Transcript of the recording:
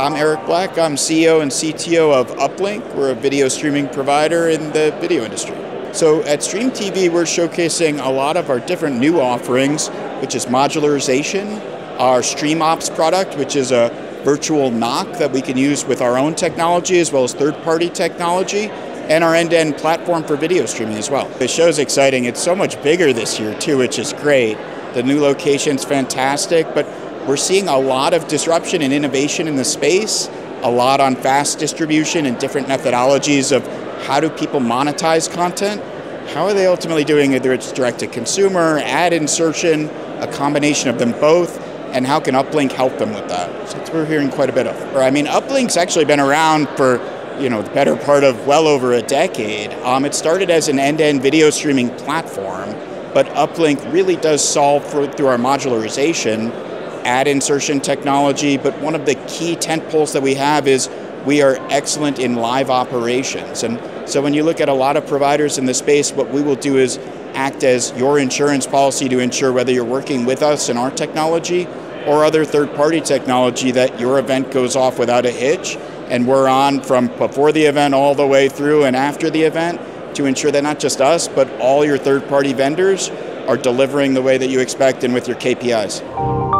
I'm Eric Black. I'm CEO and CTO of Uplynk. We're a video streaming provider in the video industry. So at Stream TV, we're showcasing a lot of our different new offerings, which is modularization, our StreamOps product, which is a virtual NOC that we can use with our own technology as well as third-party technology, and our end-to-end platform for video streaming as well. The show's exciting. It's so much bigger this year too, which is great. The new location's fantastic, but we're seeing a lot of disruption and innovation in the space, a lot on fast distribution and different methodologies of how do people monetize content. How are they ultimately doing whether it's direct to consumer, ad insertion, a combination of them both, and how can Uplynk help them with that? So we're hearing quite a bit of. I mean, Uplynk's actually been around for you know the better part of well over a decade. Um, it started as an end-to-end video streaming platform, but Uplynk really does solve for, through our modularization ad insertion technology, but one of the key tent poles that we have is we are excellent in live operations. And so when you look at a lot of providers in the space, what we will do is act as your insurance policy to ensure whether you're working with us and our technology or other third-party technology that your event goes off without a hitch and we're on from before the event all the way through and after the event to ensure that not just us but all your third-party vendors are delivering the way that you expect and with your KPIs.